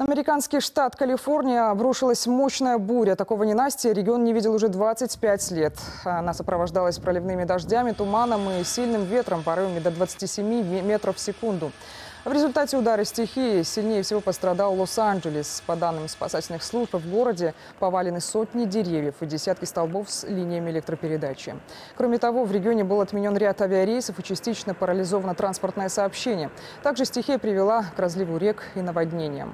На американский штат Калифорния обрушилась мощная буря. Такого ненастья регион не видел уже 25 лет. Она сопровождалась проливными дождями, туманом и сильным ветром, порывами до 27 метров в секунду. В результате удара стихии сильнее всего пострадал Лос-Анджелес. По данным спасательных служб, в городе повалены сотни деревьев и десятки столбов с линиями электропередачи. Кроме того, в регионе был отменен ряд авиарейсов и частично парализовано транспортное сообщение. Также стихия привела к разливу рек и наводнениям.